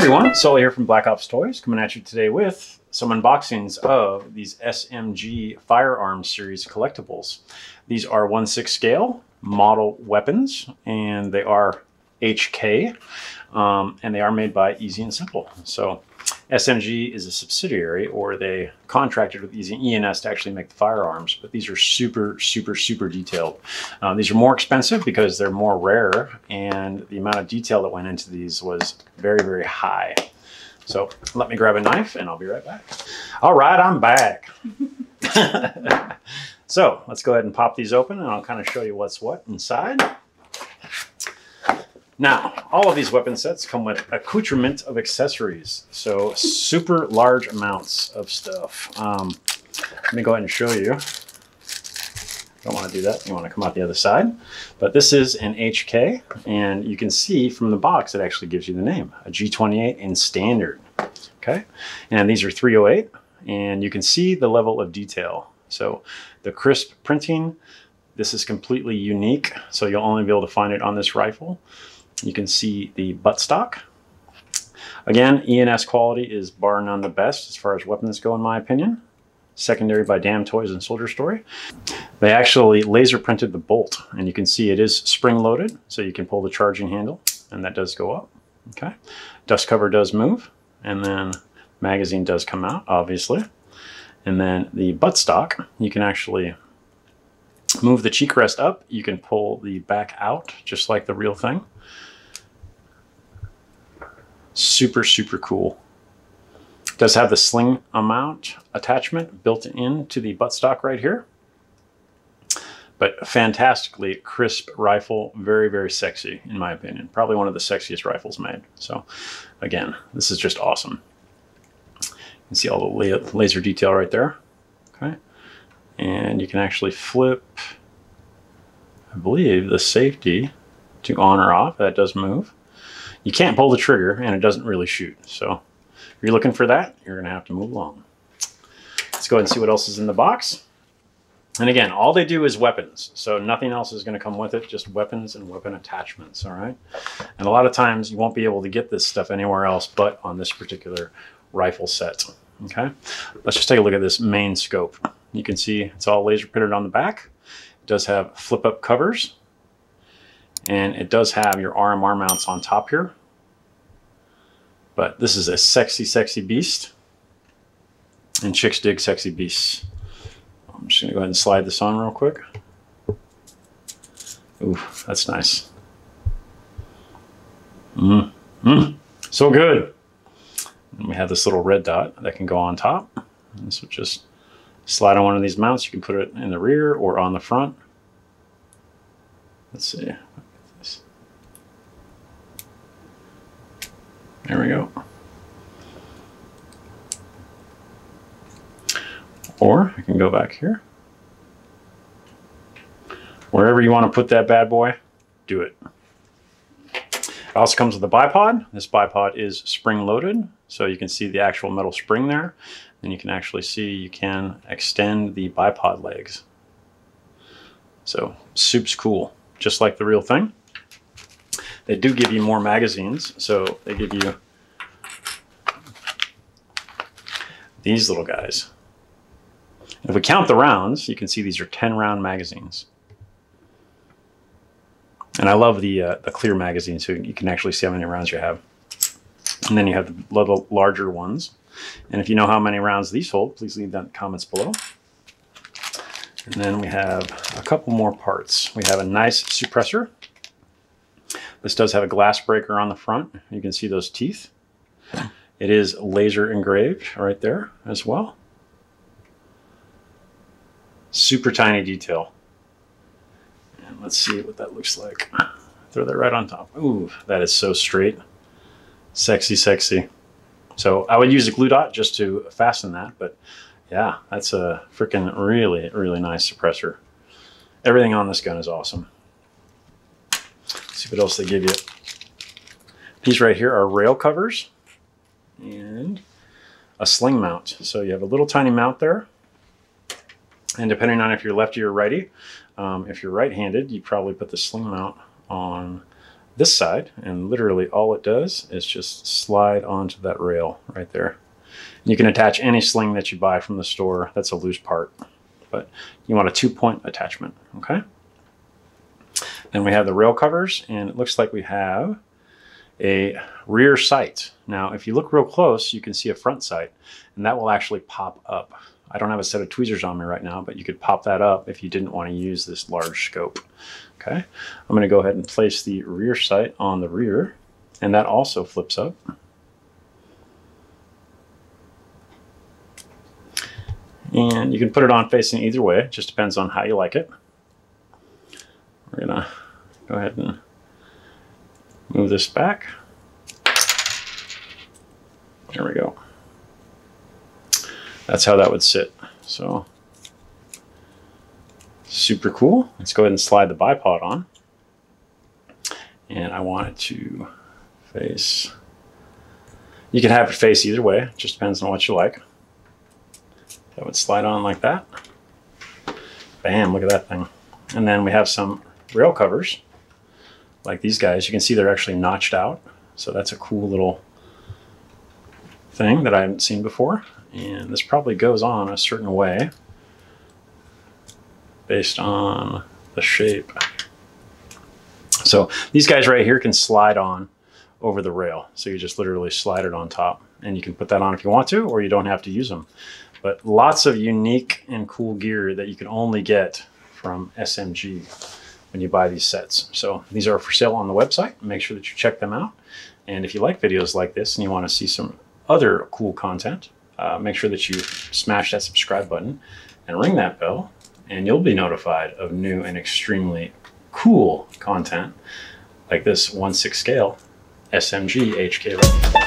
everyone, Sully here from Black Ops Toys, coming at you today with some unboxings of these SMG Firearms Series collectibles. These are 1-6 scale model weapons, and they are HK, um, and they are made by Easy and Simple. So SMG is a subsidiary, or they contracted with Easy E&S to actually make the firearms. But these are super, super, super detailed. Um, these are more expensive because they're more rare, and the amount of detail that went into these was very, very high. So let me grab a knife, and I'll be right back. All right, I'm back. so let's go ahead and pop these open, and I'll kind of show you what's what inside. Now, all of these weapon sets come with accoutrement of accessories. So super large amounts of stuff. Um, let me go ahead and show you. Don't want to do that. You want to come out the other side. But this is an HK, and you can see from the box it actually gives you the name, a G28 in standard. Okay, and these are 308, and you can see the level of detail. So the crisp printing, this is completely unique, so you'll only be able to find it on this rifle. You can see the buttstock. Again, E&S quality is bar none the best as far as weapons go in my opinion. Secondary by DAM Toys and Soldier Story. They actually laser printed the bolt and you can see it is spring loaded so you can pull the charging handle and that does go up. Okay, Dust cover does move and then magazine does come out obviously. And then the buttstock, you can actually move the cheek rest up. You can pull the back out just like the real thing. Super, super cool. Does have the sling mount attachment built into the buttstock right here. But fantastically crisp rifle, very, very sexy in my opinion. Probably one of the sexiest rifles made. So again, this is just awesome. You can see all the laser detail right there. Okay. And you can actually flip, I believe, the safety to on or off. That does move. You can't pull the trigger and it doesn't really shoot. So if you're looking for that, you're gonna have to move along. Let's go ahead and see what else is in the box. And again, all they do is weapons. So nothing else is gonna come with it, just weapons and weapon attachments, all right? And a lot of times you won't be able to get this stuff anywhere else but on this particular rifle set, okay? Let's just take a look at this main scope. You can see it's all laser printed on the back. It does have flip up covers and it does have your RMR mounts on top here. But this is a sexy, sexy beast. And chicks dig sexy beasts. I'm just gonna go ahead and slide this on real quick. Ooh, that's nice. Mmm, so good. And we have this little red dot that can go on top. This would just slide on one of these mounts. You can put it in the rear or on the front. Let's see. There we go. Or I can go back here. Wherever you want to put that bad boy, do it. It also comes with a bipod. This bipod is spring loaded, so you can see the actual metal spring there. And you can actually see you can extend the bipod legs. So soup's cool, just like the real thing. They do give you more magazines, so they give you these little guys. If we count the rounds, you can see these are 10 round magazines. And I love the, uh, the clear magazine, so you can actually see how many rounds you have. And then you have the little larger ones. And if you know how many rounds these hold, please leave that in the comments below. And then we have a couple more parts. We have a nice suppressor this does have a glass breaker on the front. You can see those teeth. It is laser engraved right there as well. Super tiny detail. And let's see what that looks like. Throw that right on top. Ooh, that is so straight. Sexy, sexy. So I would use a glue dot just to fasten that, but yeah, that's a freaking really, really nice suppressor. Everything on this gun is awesome what else they give you. These right here are rail covers and a sling mount. So you have a little tiny mount there. And depending on if you're lefty or righty, um, if you're right-handed, you probably put the sling mount on this side, and literally all it does is just slide onto that rail right there. You can attach any sling that you buy from the store. That's a loose part, but you want a two point attachment, okay? Then we have the rail covers and it looks like we have a rear sight. Now, if you look real close, you can see a front sight and that will actually pop up. I don't have a set of tweezers on me right now, but you could pop that up if you didn't want to use this large scope. Okay, I'm going to go ahead and place the rear sight on the rear and that also flips up. And you can put it on facing either way, it just depends on how you like it. Go ahead and move this back. There we go. That's how that would sit. So super cool. Let's go ahead and slide the bipod on. And I want it to face, you can have it face either way, it just depends on what you like. That would slide on like that. Bam, look at that thing. And then we have some rail covers, like these guys. You can see they're actually notched out. So that's a cool little thing that I haven't seen before. And this probably goes on a certain way based on the shape. So these guys right here can slide on over the rail. So you just literally slide it on top and you can put that on if you want to, or you don't have to use them. But lots of unique and cool gear that you can only get from SMG when you buy these sets. So these are for sale on the website. Make sure that you check them out. And if you like videos like this and you want to see some other cool content, uh, make sure that you smash that subscribe button and ring that bell and you'll be notified of new and extremely cool content like this 1-6 scale SMG HK.